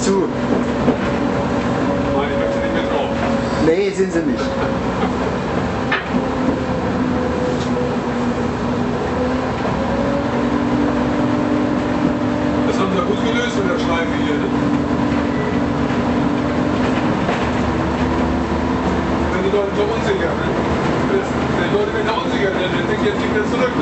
zu. Nein, ich möchte nicht mehr drauf. Nee, sind sie nicht. Das haben sie gut gelöst mit der Schleife hier. Ne? Wenn die Leute so unsicher ne? Das- Die Leute werden unsicher, dann dann denken jetzt nicht mehr zurück.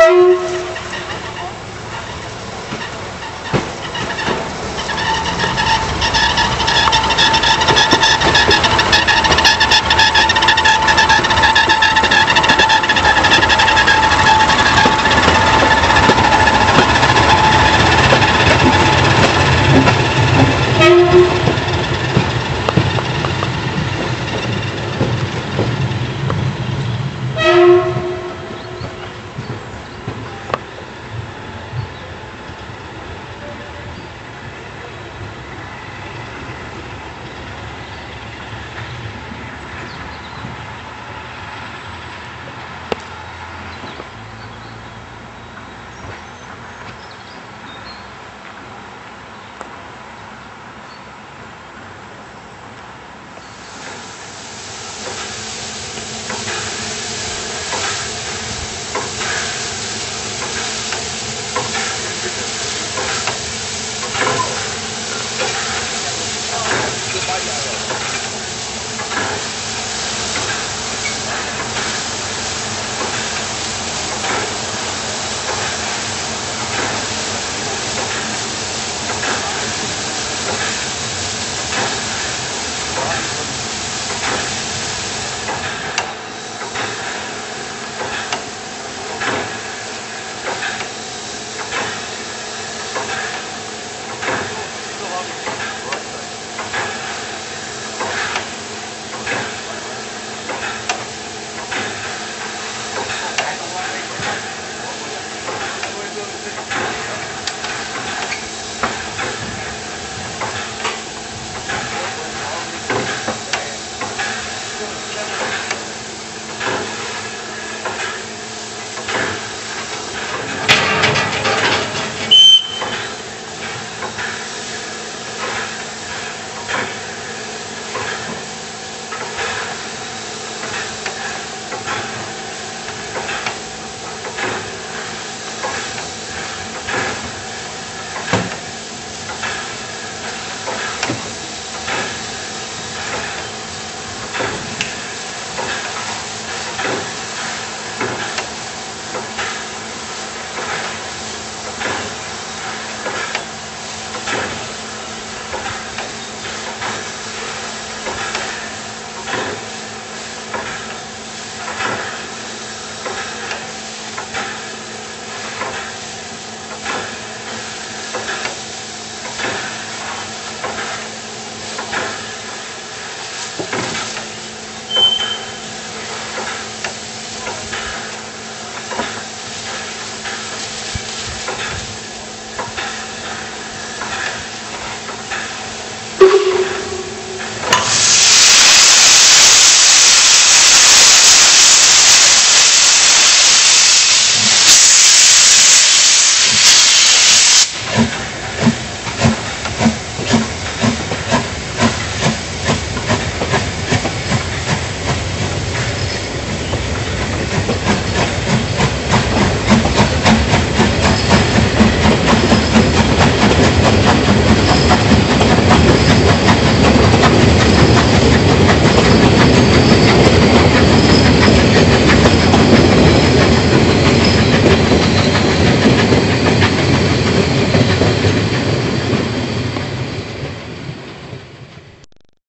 Thank you.